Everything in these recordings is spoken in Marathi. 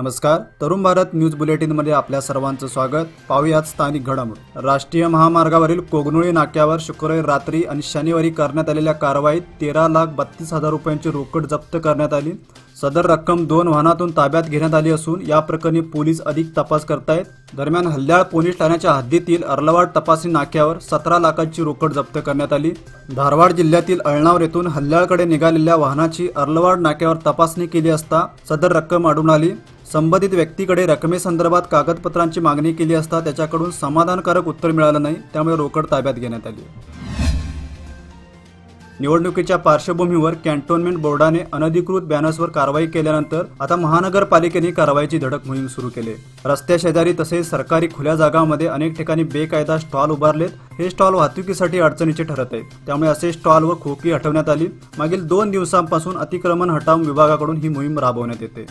नमस्कार. तरुण भारत न्यूज बुलेटिनमध्ये आपल्या सर्वांचं स्वागत. पाहुयात स्थानिक घडामोड. राष्ट्रीय महामार्गावरील कोगनुळी नाक्यावर शुक्रवारी रात्री आणि शनिवारी करण्यात आलेल्या कारवाईत तेरा लाख बत्तीस हजार रुपयांची रोकड जप्त करण्यात आली. सदर रक्कम दोन वाहनातून ताब्यात घेण्यात आली असून या प्रकरणी पोलीस अधिक तपास करतायत. दरम्यान हल्ल्याळ पोलीस ठाण्याच्या हद्दीतील अर्लवाड तपासणी नाक्यावर सतरा लाखांची रोकड जप्त करण्यात आली. धारवाड जिल्ह्यातील अळणावर येथून हल्ल्याळकडे निघालेल्या वाहनाची अर्लवाड नाक्यावर तपासणी केली असता सदर रक्कम आढळून आली. संबंधित व्यक्तीकडे रकमेसंदर्भात कागदपत्रांची मागणी केली असता त्याच्याकडून समाधानकारक उत्तर मिळालं नाही त्यामुळे रोकड ताब्यात घेण्यात आली. निवडणुकीच्या पार्श्वभूमीवर कॅन्टोन्मेंट बोर्डाने अनधिकृत बॅनर्सवर कारवाई केल्यानंतर आता महानगरपालिकेने कारवाईची धडक मोहीम सुरू केली. रस्त्या शेजारी तसेच सरकारी खुल्या जागांमध्ये अनेक ठिकाणी बेकायदा स्टॉल उभारलेत. हे स्टॉल वाहतुकीसाठी अडचणीचे ठरत आहेत. त्यामुळे असे स्टॉल व खोकी हटवण्यात आली. मागील दोन दिवसांपासून अतिक्रमण हटाव विभागाकडून ही मोहीम राबवण्यात येते.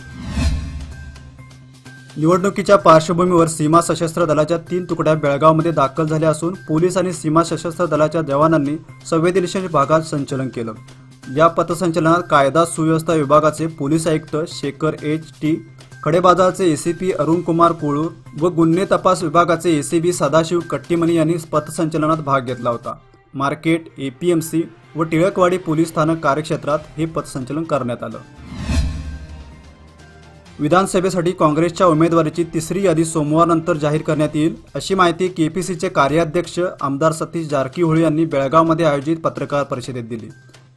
निवडणुकीच्या पार्श्वभूमीवर सीमा सशस्त्र दलाच्या तीन तुकड्या बेळगावमध्ये दाखल झाल्या असून पोलीस आणि सीमा सशस्त्र दलाच्या जवानांनी संवेदनशील भागात संचलन केलं. या पथसंचलनात कायदा सुव्यवस्था विभागाचे पोलीस आयुक्त शेखर एच टी खडेबाजारचे एसीपी अरुण कुमार कोळूर व गुन्हे तपास विभागाचे एसीबी सदाशिव कट्टीमणी यांनी पथसंचलनात भाग घेतला होता. मार्केट एपीएमसी व टिळकवाडी पोलीस स्थानक कार्यक्षेत्रात हे पथसंचलन करण्यात आलं. विधानसभेसाठी काँग्रेसच्या उमेदवारीची तिसरी यादी सोमवारनंतर जाहीर करण्यात येईल अशी माहिती केपीसीचे कार्याध्यक्ष आमदार सतीश जारकीहोळी यांनी बेळगावमध्ये आयोजित पत्रकार परिषदेत दिली.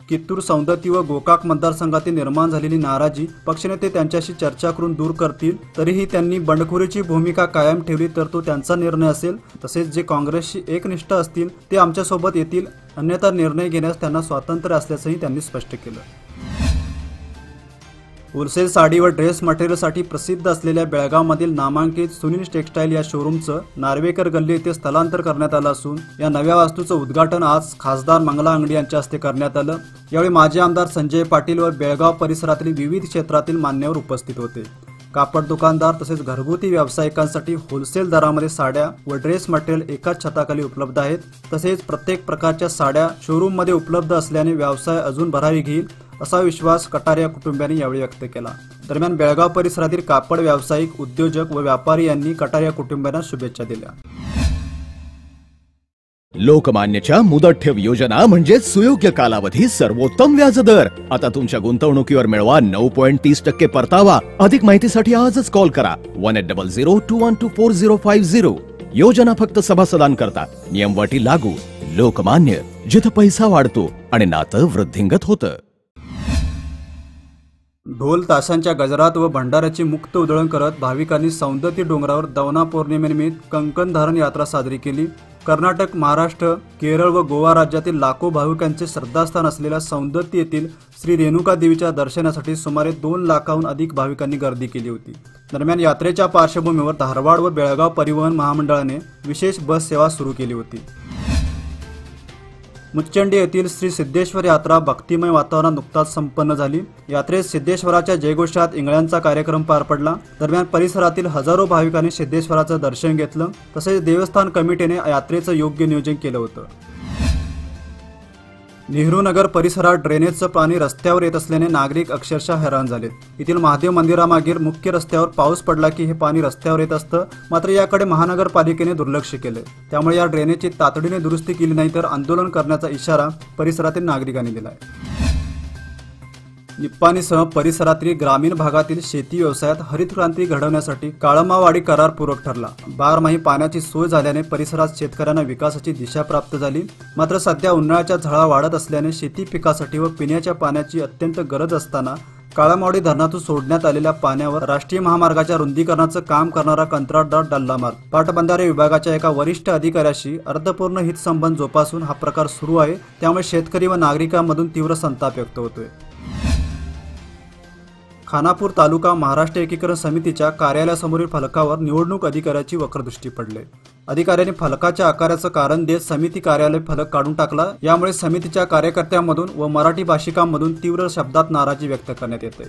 कित्तूर सौंदती व गोकाक मतदारसंघातील निर्माण झालेली नाराजी पक्षनेते त्यांच्याशी चर्चा करून दूर करतील तरीही त्यांनी बंडखोरीची भूमिका कायम ठेवली तर तो त्यांचा निर्णय असेल तसेच जे काँग्रेसशी एकनिष्ठ असतील ते आमच्यासोबत येतील अन्यथा निर्णय घेण्यास त्यांना स्वातंत्र्य असल्याचंही त्यांनी स्पष्ट केलं. होलसेल साडी व ड्रेस मटेरियलसाठी प्रसिद्ध असलेल्या बेळगावमधील नामांकित सुनील टेक्स्टाईल या शोरूमचं नार्वेकर गल्ली येथे स्थलांतर करण्यात आलं असून या नव्या वास्तूचं उद्घाटन आज खासदार मंगला अंगडी यांच्या हस्ते करण्यात आलं. यावेळी माजी आमदार संजय पाटील व बेळगाव परिसरातील विविध क्षेत्रातील मान्यवर उपस्थित होते. कापड दुकानदार तसेच घरगुती व्यावसायिकांसाठी होलसेल दरामध्ये साड्या व ड्रेस मटेरियल एकाच छताखाली उपलब्ध आहेत. तसेच प्रत्येक प्रकारच्या साड्या शोरूममध्ये उपलब्ध असल्याने व्यवसाय अजून भरारी घेईल. असा विश्वास कटारिया कुटुंबियांनी यावेळी व्यक्त केला. दरम्यान बेळगाव परिसरातील कापड व्यावसायिक उद्योजक व व्यापारी यांनी कटारिया कुटुंबियांना शुभेच्छा दिल्या. लोकमान्यच्या मुदत ठेव योजना म्हणजे सुयोग्य कालावधी सर्वोत्तम व्याजदर आता तुमच्या गुंतवणुकीवर मिळवा नऊ पॉईंट तीस टक्के परतावा. अधिक माहितीसाठी आजच कॉल करा. One eight double zero two one two four zero five zero. योजना फक्त सभासदान सभासदांकरता नियमवाटी लागू. लोकमान्य. जिथं पैसा वाढतो आणि नातं वृद्धिंगत होतं. ढोल ताशांच्या गजरात व भंडाऱ्याची मुक्त उधळण करत भाविकांनी सौंदती डोंगरावर दवना पौर्णिमेनिमित्त कंकणधारण यात्रा साजरी केली. कर्नाटक महाराष्ट्र केरळ व गोवा राज्यातील लाखो भाविकांचे श्रद्धास्थान असलेल्या सौंदती येथील श्री रेणुका देवीच्या दर्शनासाठी सुमारे दोन लाखाहून अधिक भाविकांनी गर्दी केली होती. दरम्यान यात्रेच्या पार्श्वभूमीवर धारवाड व बेळगाव परिवहन महामंडळाने विशेष बस सेवा सुरू केली होती. मुच्चंडी येथील श्री सिद्धेश्वर यात्रा भक्तिमय वातावरणात नुकताच संपन्न झाली. यात्रेत सिद्धेश्वराच्या जयघोषात इंगळ्यांचा कार्यक्रम पार पडला. दरम्यान परिसरातील हजारो भाविकांनी सिद्धेश्वराचं दर्शन घेतलं. तसेच देवस्थान कमिटीने यात्रेचं योग्य नियोजन केलं होतं. नेहरू नगर परिसरात ड्रेनेजचं पाणी रस्त्यावर येत असल्याने नागरिक अक्षरशः हैराण झाले येथील महादेव मंदिरामागील मुख्य रस्त्यावर पाऊस पडला की हे पाणी रस्त्यावर येत असतं मात्र याकडे महानगरपालिकेने दुर्लक्ष केले त्यामुळे या ड्रेनेजची तातडीने दुरुस्ती केली नाही तर आंदोलन करण्याचा इशारा परिसरातील नागरिकांनी दिलाय. निप्पाणीसह परिसरातील ग्रामीण भागातील शेती व्यवसायात हरित क्रांती घडवण्यासाठी काळमावाडी करार पूरक ठरला. बारमाही पाण्याची सोय झाल्याने परिसरात शेतकऱ्यांना विकासाची दिशा प्राप्त झाली. मात्र सध्या उन्हाळ्याच्या झळा वाढत असल्याने शेती पिकासाठी व पिण्याच्या पाण्याची अत्यंत गरज असताना काळामावडी धरणातून सोडण्यात आलेल्या पाण्यावर राष्ट्रीय महामार्गाच्या रुंदीकरणाचं काम करणारा कंत्राटदार डल्लामार पाटबंधारे विभागाच्या एका वरिष्ठ अधिकाऱ्याशी अर्धपूर्ण हितसंबंध जोपासून हा प्रकार सुरू आहे. त्यामुळे शेतकरी व नागरिकांमधून तीव्र संताप व्यक्त होतोय. खानापूर तालुका महाराष्ट्र एकीकरण समितीच्या कार्यालयासमोरील फलकावर निवडणूक अधिकाऱ्याची वक्रदृष्टी पडले. अधिकाऱ्यांनी फलकाच्या आकाराचं कारण देत समिती कार्यालय फलक काढून टाकला. यामुळे समितीच्या कार्यकर्त्यांमधून व मराठी भाषिकांमधून तीव्र शब्दात नाराजी व्यक्त करण्यात येते.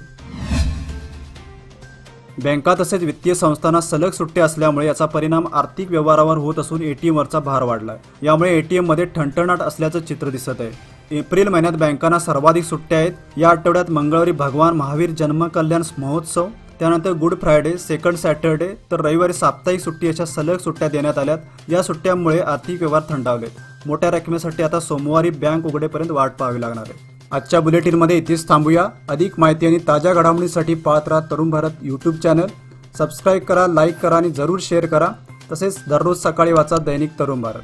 बँका तसेच वित्तीय संस्थांना सलग सुट्ट्या असल्यामुळे याचा परिणाम आर्थिक व्यवहारावर होत असून एटीएमवरचा भार वाढलाय. यामुळे एटीएममध्ये ठणठणाट असल्याचं चित्र दिसत आहे. एप्रिल महिन्यात बँकांना सर्वाधिक सुट्ट्या आहेत. या आठवड्यात मंगळवारी भगवान महावीर जन्म कल्याण महोत्सव त्यानंतर गुड फ्रायडे सेकंड सॅटरडे तर रविवारी साप्ताहिक सुट्टी अशा सलग सुट्ट्या देण्यात आल्यात. या सुट्ट्यांमुळे आर्थिक व्यवहार थंडावलेत मोठ्या रकमेसाठी आता सोमवारी बँक उघडेपर्यंत वाट पाहावी लागणार आहे. आजच्या बुलेटिनमध्ये इथेच थांबूया. अधिक माहिती आणि ताज्या घडामोडींसाठी पाहत राहा Tarun Bharat YouTube channel subscribe करा लाईक करा आणि जरूर शेअर करा. तसेच दररोज सकाळी वाचा दैनिक तरुण भारत.